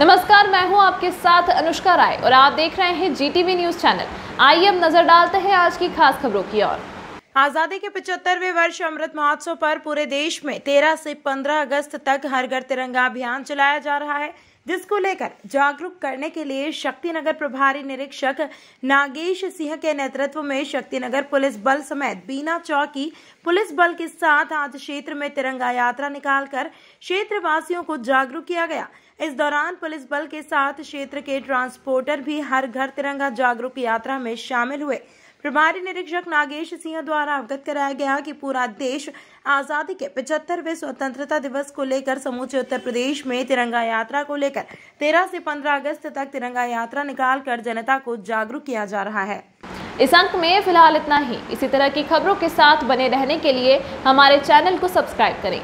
नमस्कार, मैं हूँ आपके साथ अनुष्का राय और आप देख रहे हैं जीटीवी न्यूज़ चैनल। आइए अब नज़र डालते हैं आज की खास खबरों की ओर। आज़ादी के 75वें वर्ष अमृत महोत्सव पर पूरे देश में 13 से 15 अगस्त तक हर घर तिरंगा अभियान चलाया जा रहा है। जिसको लेकर जागरूक करने के लिए शक्तिनगर प्रभारी निरीक्षक नागेश सिंह के नेतृत्व में शक्तिनगर पुलिस बल समेत बीना चौकी पुलिस बल के साथ आज क्षेत्र में तिरंगा यात्रा निकालकर क्षेत्र वासियों को जागरूक किया गया। इस दौरान पुलिस बल के साथ क्षेत्र के ट्रांसपोर्टर भी हर घर तिरंगा जागरूक यात्रा में शामिल हुए। प्रभारी निरीक्षक नागेश सिंह द्वारा अवगत कराया गया कि पूरा देश आज़ादी के पिछहत्तरवे स्वतंत्रता दिवस को लेकर समूचे उत्तर प्रदेश में तिरंगा यात्रा को लेकर 13 से 15 अगस्त तक तिरंगा यात्रा निकाल कर जनता को जागरूक किया जा रहा है। इस अंक में फ़िलहाल इतना ही। इसी तरह की खबरों के साथ बने रहने के लिए हमारे चैनल को सब्सक्राइब करें।